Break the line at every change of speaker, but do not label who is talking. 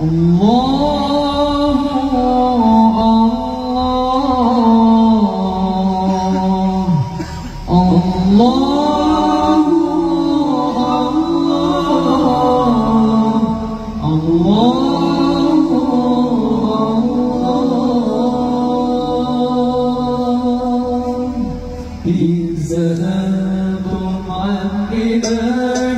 إذ ذنب عن عباد